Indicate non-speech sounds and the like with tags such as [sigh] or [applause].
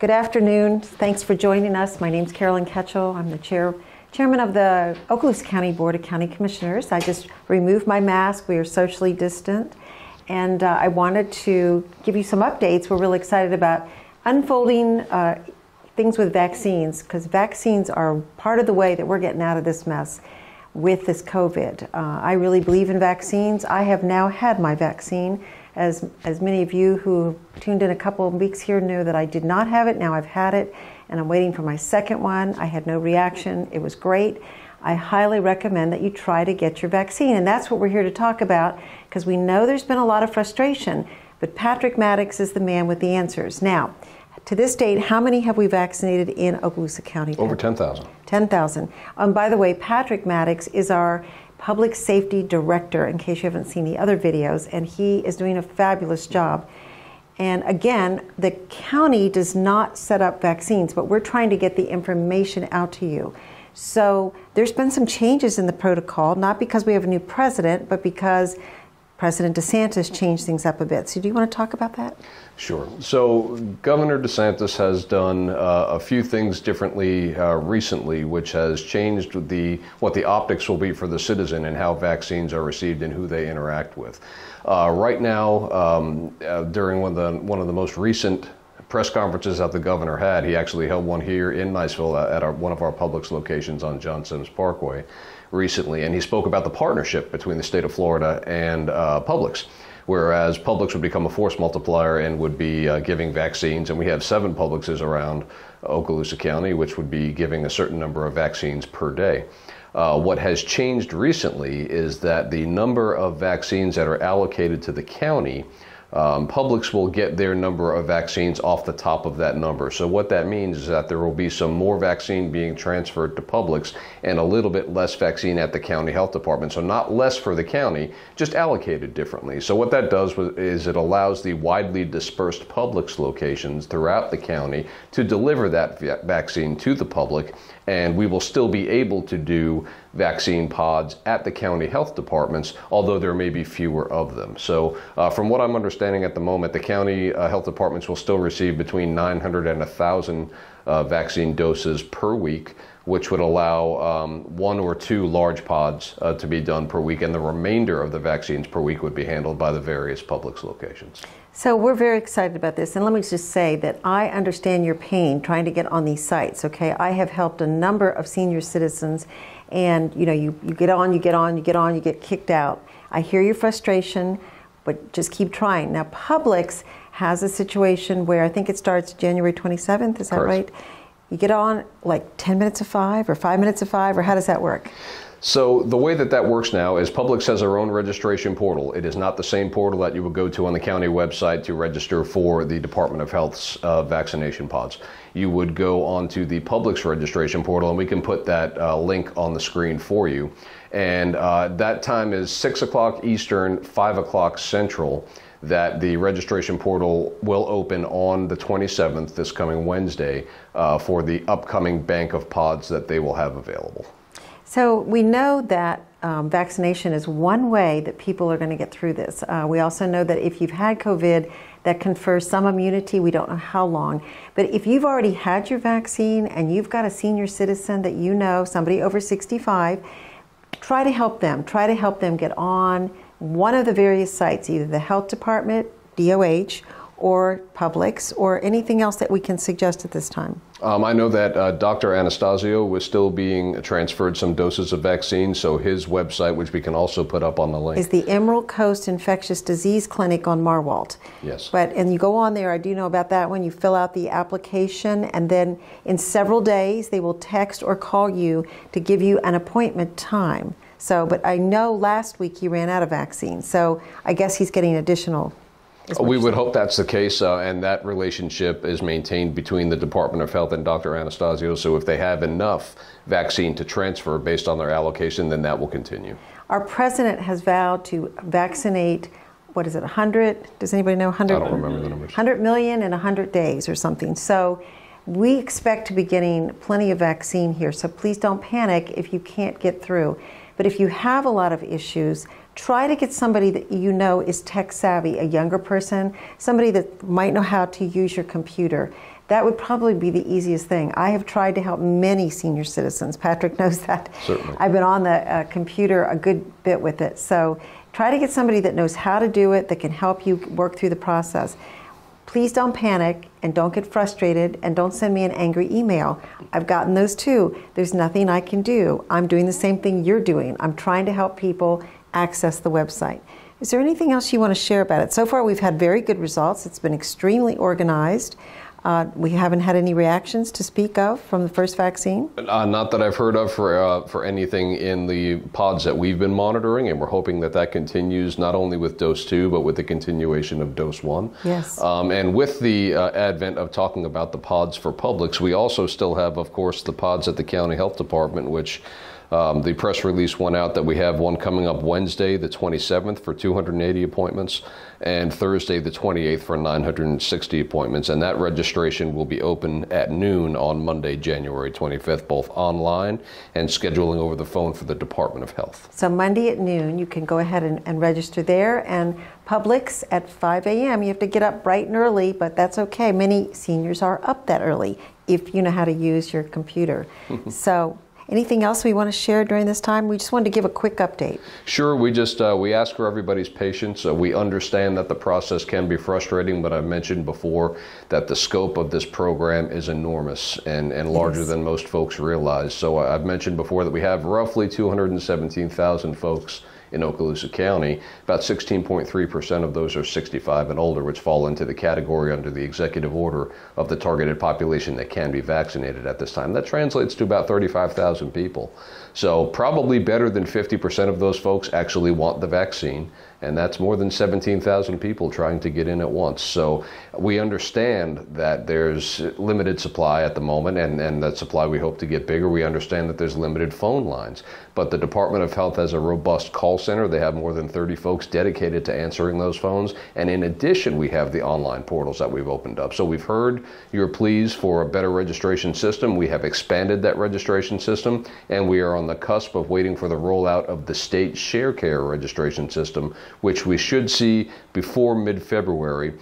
Good afternoon. Thanks for joining us. My name is Carolyn Ketchel. I'm the chair, chairman of the Okaloosa County Board of County Commissioners. I just removed my mask. We are socially distant. And uh, I wanted to give you some updates. We're really excited about unfolding uh, things with vaccines because vaccines are part of the way that we're getting out of this mess with this COVID. Uh, I really believe in vaccines. I have now had my vaccine. As, as many of you who tuned in a couple of weeks here knew that I did not have it. Now I've had it and I'm waiting for my second one. I had no reaction. It was great. I highly recommend that you try to get your vaccine. And that's what we're here to talk about because we know there's been a lot of frustration. But Patrick Maddox is the man with the answers. Now, to this date, how many have we vaccinated in Okaloosa County? Over 10,000. 10,000. Um, by the way, Patrick Maddox is our public safety director, in case you haven't seen the other videos, and he is doing a fabulous job. And again, the county does not set up vaccines, but we're trying to get the information out to you. So there's been some changes in the protocol, not because we have a new president, but because President DeSantis changed things up a bit. So, do you want to talk about that? Sure. So, Governor DeSantis has done uh, a few things differently uh, recently, which has changed the what the optics will be for the citizen and how vaccines are received and who they interact with. Uh, right now, um, uh, during one of the one of the most recent press conferences that the governor had, he actually held one here in Niceville at our, one of our Publix locations on John Sims Parkway recently, and he spoke about the partnership between the state of Florida and uh, Publix. Whereas Publix would become a force multiplier and would be uh, giving vaccines, and we have seven Publixes around Okaloosa County, which would be giving a certain number of vaccines per day. Uh, what has changed recently is that the number of vaccines that are allocated to the county um, Publix will get their number of vaccines off the top of that number. So what that means is that there will be some more vaccine being transferred to Publix and a little bit less vaccine at the county health department. So not less for the county, just allocated differently. So what that does is it allows the widely dispersed Publix locations throughout the county to deliver that vaccine to the public and we will still be able to do vaccine pods at the county health departments, although there may be fewer of them. So, uh, from what I'm understanding at the moment, the county uh, health departments will still receive between 900 and 1,000 uh, vaccine doses per week which would allow um, one or two large pods uh, to be done per week, and the remainder of the vaccines per week would be handled by the various Publix locations. So we're very excited about this, and let me just say that I understand your pain trying to get on these sites. Okay, I have helped a number of senior citizens, and you know, you, you get on, you get on, you get on, you get kicked out. I hear your frustration, but just keep trying. Now, Publix has a situation where I think it starts January 27th. Is that right? You get on like 10 minutes of five or five minutes of five, or how does that work? So the way that that works now is Publix has their own registration portal. It is not the same portal that you would go to on the county website to register for the Department of Health's uh, vaccination pods. You would go onto the Publix registration portal, and we can put that uh, link on the screen for you. And uh, that time is six o'clock Eastern, five o'clock Central that the registration portal will open on the 27th, this coming Wednesday, uh, for the upcoming bank of pods that they will have available. So we know that um, vaccination is one way that people are going to get through this. Uh, we also know that if you've had COVID, that confers some immunity. We don't know how long. But if you've already had your vaccine and you've got a senior citizen that you know, somebody over 65, try to help them. Try to help them get on one of the various sites, either the health department, DOH, or Publix, or anything else that we can suggest at this time? Um, I know that uh, Dr. Anastasio was still being transferred some doses of vaccine, so his website, which we can also put up on the link, is the Emerald Coast Infectious Disease Clinic on Marwalt. Yes. But and you go on there. I do know about that one. You fill out the application, and then in several days they will text or call you to give you an appointment time. So, but I know last week he ran out of vaccine, so I guess he's getting additional. We would hope that's the case, uh, and that relationship is maintained between the Department of Health and Dr. Anastasio. So, if they have enough vaccine to transfer based on their allocation, then that will continue. Our president has vowed to vaccinate what is it, 100? Does anybody know 100? I don't remember the numbers. 100 million in 100 days or something. So we expect to be getting plenty of vaccine here. So please don't panic if you can't get through. But if you have a lot of issues, try to get somebody that you know is tech savvy, a younger person, somebody that might know how to use your computer. that would probably be the easiest thing. I have tried to help many senior citizens. Patrick [laughs] knows that. Certainly. I've been on the uh, computer a good bit with it. So try to get somebody that knows how to do it, that can help you work through the process. Please don't panic and don't get frustrated and don't send me an angry email. I've gotten those too. There's nothing I can do. I'm doing the same thing you're doing. I'm trying to help people access the website. Is there anything else you want to share about it? So far, we've had very good results. It's been extremely organized. Uh, we haven't had any reactions to speak of from the first vaccine. Uh, not that I've heard of for uh, for anything in the pods that we've been monitoring, and we're hoping that that continues not only with dose two, but with the continuation of dose one. Yes. Um, and with the uh, advent of talking about the pods for Publix, we also still have, of course, the pods at the county health department, which. Um, the press release went out that we have one coming up Wednesday, the 27th, for 280 appointments, and Thursday, the 28th, for 960 appointments. And that registration will be open at noon on Monday, January 25th, both online and scheduling over the phone for the Department of Health. So Monday at noon, you can go ahead and, and register there. And Publix at 5 a.m. You have to get up bright and early, but that's okay. Many seniors are up that early if you know how to use your computer. [laughs] so Anything else we want to share during this time? We just wanted to give a quick update. Sure. We just uh, we ask for everybody's patience. Uh, we understand that the process can be frustrating, but I've mentioned before that the scope of this program is enormous and, and larger Yes. than most folks realize. So I- I've mentioned before that we have roughly 217,000 folks in Okaloosa County. About 16.3% of those are 65 and older, which fall into the category under the executive order of the targeted population that can be vaccinated at this time. That translates to about 35,000 people. So, probably better than 50% of those folks actually want the vaccine, and that's more than 17,000 people trying to get in at once. So, we understand that there's limited supply at the moment, and, and that supply we hope to get bigger. We understand that there's limited phone lines, but the Department of Health has a robust call center. They have more than 30 folks dedicated to answering those phones, and in addition, we have the online portals that we've opened up. So, we've heard your pleas for a better registration system. We have expanded that registration system, and we are on the cusp of waiting for the rollout of the state share care registration system, which we should see before mid February.